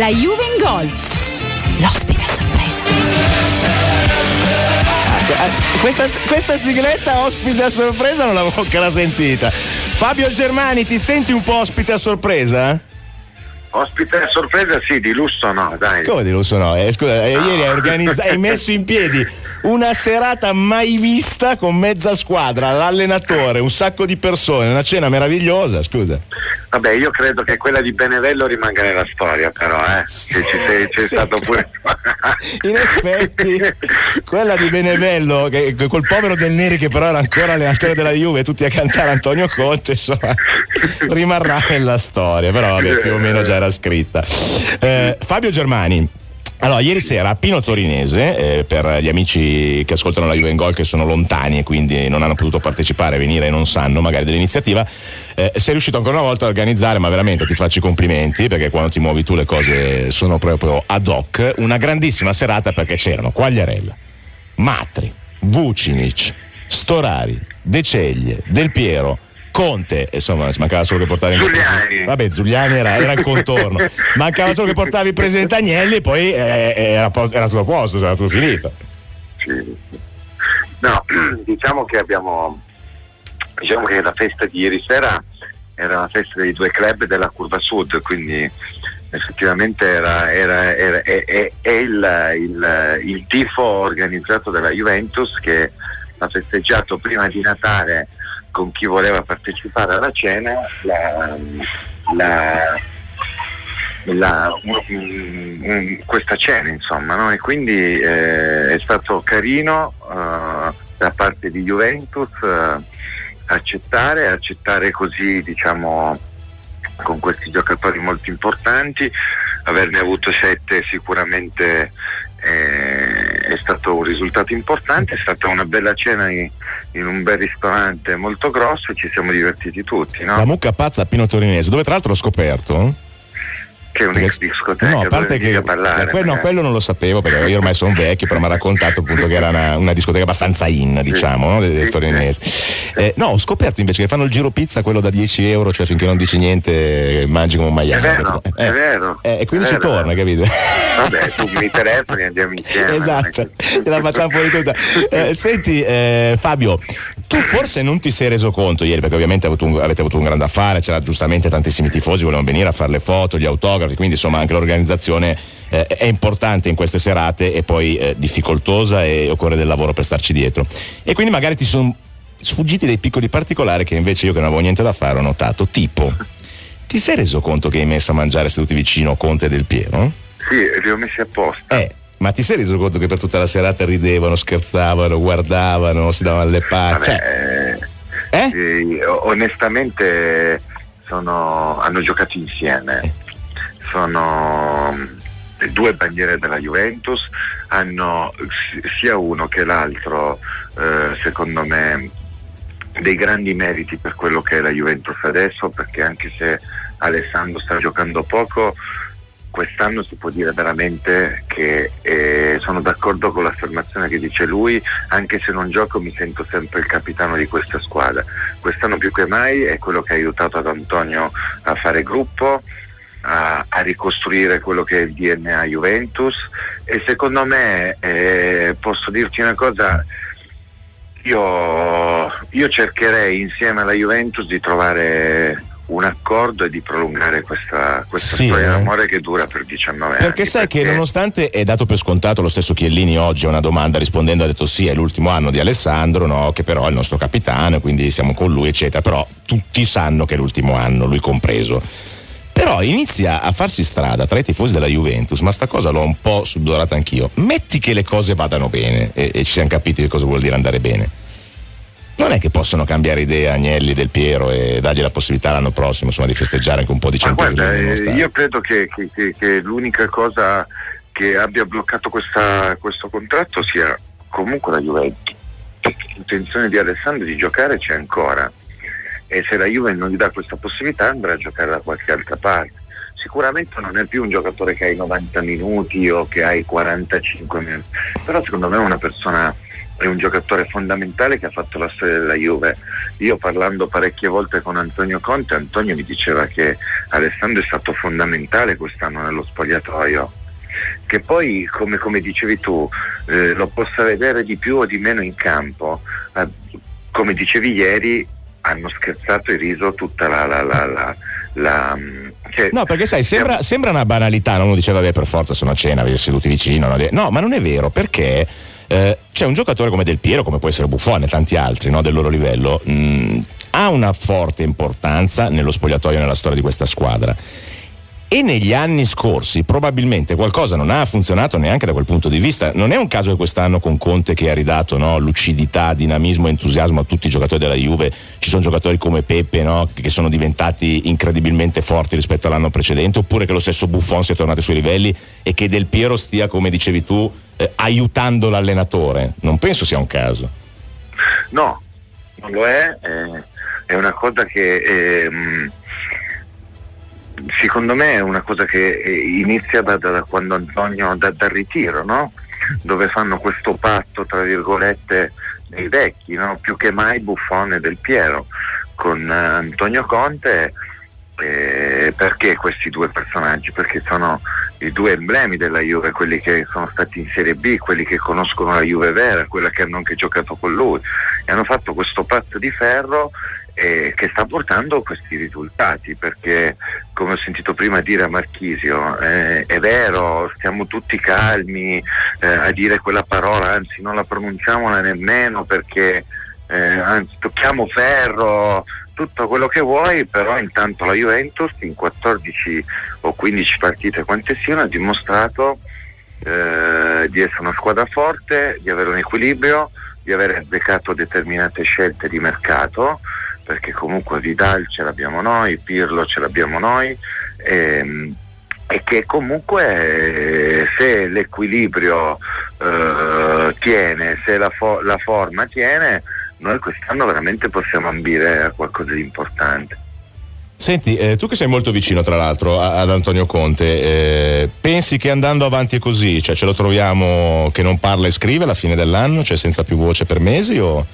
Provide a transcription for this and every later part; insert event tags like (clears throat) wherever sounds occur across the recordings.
La Juve in gol. L'ospite a sorpresa. Eh, Questa, questa sigletta ospite a sorpresa non l'avevo ancora sentita. Fabio Germani, ti senti un po' ospite a sorpresa? Ospite a sorpresa sì, di lusso no, dai. Come di lusso no? Eh, scusa, eh, ieri hai, organizzato, hai messo in piedi una serata mai vista con mezza squadra, l'allenatore, un sacco di persone, una cena meravigliosa, scusa. Vabbè, io credo che quella di Benevello rimanga nella storia, però, eh. Ci sei, c'è Sì. stato pure. (laughs) (laughs) In effetti, quella di Benevello, che, col povero Del Neri che però era ancora allenatore della Juve, tutti a cantare Antonio Conte, insomma, rimarrà nella storia, però vabbè, più o meno già era scritta. Eh, Fabio Germani. Allora, ieri sera a Pino Torinese, eh, per gli amici che ascoltano la Juve in Gol che sono lontani e quindi non hanno potuto partecipare, venire e non sanno magari dell'iniziativa, eh, sei riuscito ancora una volta a organizzare, ma veramente ti faccio i complimenti perché quando ti muovi tu le cose sono proprio ad hoc, una grandissima serata perché c'erano Quagliarella, Matri, Vucinic, Storari, De Ceglie, Del Piero, Conte, insomma, mancava solo che portavi Giuliani. Vabbè, Giuliani era, era il contorno. (laughs) Mancava solo che portavi il presidente Agnelli e poi eh, era, a po- era tutto a posto, era tutto finito. Sì. No, (clears throat) diciamo che abbiamo diciamo che la festa di ieri sera era la festa dei due club della curva sud, quindi effettivamente era, era- era- è, è- è il, il- il tifo organizzato dalla Juventus che ha festeggiato prima di Natale con chi voleva partecipare alla cena la- la- la- un- questa cena insomma no? e quindi eh, è stato carino eh, da parte di Juventus eh, accettare accettare così diciamo con questi giocatori molto importanti averne avuto sette sicuramente risultato importante è stata una bella cena in, in un bel ristorante molto grosso e ci siamo divertiti tutti no? La mucca pazza a Pino Torinese, dove tra l'altro ho scoperto. Che è un'ex discoteca No, a parte che parlare eh, que- no, quello non lo sapevo perché io ormai sono vecchio, però mi ha raccontato appunto che era una, una discoteca abbastanza in, diciamo, no, del, del torinese. Eh, no, ho scoperto invece che fanno il giro pizza quello da 10 euro, cioè finché non dici niente mangi come un maiale. È vero, Eh, è vero. eh, e quindi ci torna, capito? Vabbè, tu mi telefoni e andiamo insieme. Esatto, te la facciamo fuori tutta. (laughs) Eh, senti, eh, Fabio, tu forse non ti sei reso conto ieri, perché ovviamente avete avuto un, avete avuto un grande affare, c'era giustamente tantissimi tifosi, volevano venire a fare le foto, gli autografi, quindi insomma anche l'organizzazione eh, è importante in queste serate e poi eh, difficoltosa e occorre del lavoro per starci dietro. E quindi magari ti sono sfuggiti dei piccoli particolari che invece io che non avevo niente da fare ho notato, tipo, ti sei reso conto che hai messo a mangiare seduti vicino Conte del Piero? Sì, li ho messi apposta. Eh, ma ti sei reso conto che per tutta la serata ridevano, scherzavano, guardavano, si davano le palle? Cioè, Vabbè, eh, sì, o- onestamente sono- hanno giocato insieme. Sono mm, due bandiere della Juventus, hanno sia uno che l'altro, eh, secondo me, dei grandi meriti per quello che è la Juventus adesso, perché anche se Alessandro sta giocando poco, quest'anno si può dire veramente che eh, sono d'accordo con l'affermazione che dice lui, anche se non gioco mi sento sempre il capitano di questa squadra. Quest'anno più che mai è quello che ha aiutato ad Antonio a fare gruppo, a, a ricostruire quello che è il DNA Juventus e secondo me eh, posso dirti una cosa, io, io cercherei insieme alla Juventus di trovare un accordo e di prolungare questa, questa Sì, storia eh. d'amore che dura per 19 anni. perché sai che nonostante è dato per scontato lo stesso Chiellini oggi a una domanda rispondendo ha detto sì è l'ultimo anno di Alessandro, no, che però è il nostro capitano quindi siamo con lui eccetera, però tutti sanno che è l'ultimo anno, lui compreso. Però inizia a farsi strada tra i tifosi della Juventus, ma sta cosa l'ho un po' sudorata anch'io. Metti che le cose vadano bene e, e ci siamo capiti che cosa vuol dire andare bene. Non è che possono cambiare idea Agnelli del Piero e dargli la possibilità l'anno prossimo insomma, di festeggiare anche un po' di centesimi. eh, io credo che, che- che- che l'unica cosa che abbia bloccato questa- questo contratto sia comunque la Juventus. L'intenzione di Alessandro di giocare c'è ancora e se la Juve non gli dà questa possibilità andrà a giocare da qualche altra parte. Sicuramente non è più un giocatore che hai 90 minuti o che hai 45 minuti, però secondo me è una persona è un giocatore fondamentale che ha fatto la storia della Juve. Io parlando parecchie volte con Antonio Conte, Antonio mi diceva che Alessandro è stato fondamentale quest'anno nello spogliatoio. Che poi, come, come dicevi tu, eh, lo possa vedere di più o di meno in campo. Eh, come dicevi ieri, hanno scherzato e riso tutta la, la, la, la la, cioè, no, perché sai, sembra, sembra, una banalità, no? uno dice vabbè per forza sono a cena, vi seduti vicino, no? no, ma non è vero perché eh, c'è un giocatore come Del Piero, come può essere Buffone e tanti altri no? del loro livello, mh, mm, ha una forte importanza nello spogliatoio nella storia di questa squadra e negli anni scorsi probabilmente qualcosa non ha funzionato neanche da quel punto di vista. Non è un caso che quest'anno con Conte che ha ridato no, lucidità, dinamismo e entusiasmo a tutti i giocatori della Juve, ci sono giocatori come Peppe no, che sono diventati incredibilmente forti rispetto all'anno precedente, oppure che lo stesso Buffon sia tornato ai suoi livelli e che Del Piero stia, come dicevi tu, eh, aiutando l'allenatore. Non penso sia un caso. No, non lo è, eh, è una cosa che... Eh, secondo me è una cosa che eh, inizia da, da quando Antonio da, dal ritiro, no? dove fanno questo patto tra virgolette dei vecchi, no? più che mai Buffone del Piero, con uh, Antonio Conte. Eh, perché questi due personaggi? Perché sono i due emblemi della Juve, quelli che sono stati in Serie B, quelli che conoscono la Juve vera, quella che hanno anche giocato con lui e hanno fatto questo patto di ferro eh, che sta portando questi risultati perché come ho sentito prima dire a Marchisio eh, è vero stiamo tutti calmi eh, a dire quella parola anzi non la pronunciamola nemmeno perché eh, anzi tocchiamo ferro tutto quello che vuoi però intanto la Juventus in 14 o 15 partite quante siano ha dimostrato eh, di essere una squadra forte di avere un equilibrio di aver azzeccato determinate scelte di mercato perché comunque Vidal ce l'abbiamo noi, Pirlo ce l'abbiamo noi e, ehm, e che comunque se l'equilibrio eh, tiene, se la, fo- la forma tiene, noi quest'anno veramente possiamo ambire a qualcosa di importante. Senti, eh, tu che sei molto vicino tra l'altro ad Antonio Conte, eh, pensi che andando avanti così, cioè ce lo troviamo che non parla e scrive alla fine dell'anno, cioè senza più voce per mesi o...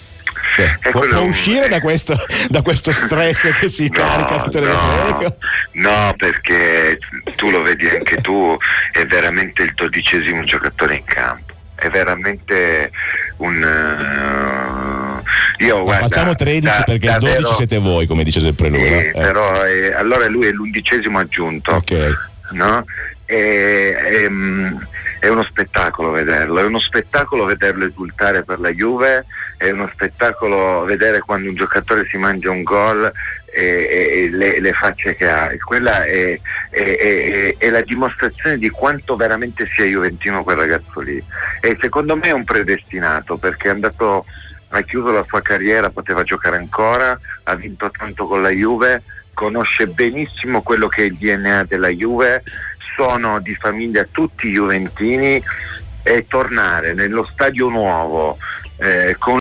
Cioè, può, può, uscire da questo, da questo, stress che si no, carica tutte le no, no, perché tu lo vedi anche tu, è veramente il dodicesimo giocatore in campo. È veramente un. Uh, io, guarda, facciamo 13 da, perché davvero, il 12 siete voi, come dice sempre lui. Eh, no? Però eh, allora lui è l'undicesimo aggiunto. Ok. No? E, ehm, è uno spettacolo vederlo, è uno spettacolo vederlo esultare per la Juve, è uno spettacolo vedere quando un giocatore si mangia un gol e, e le, le, facce che ha. Quella è, è, è, è, la dimostrazione di quanto veramente sia juventino quel ragazzo lì. E secondo me è un predestinato perché è andato, ha chiuso la sua carriera, poteva giocare ancora, ha vinto tanto con la Juve, conosce benissimo quello che è il DNA della Juve sono di famiglia tutti juventini e tornare nello stadio nuovo eh, con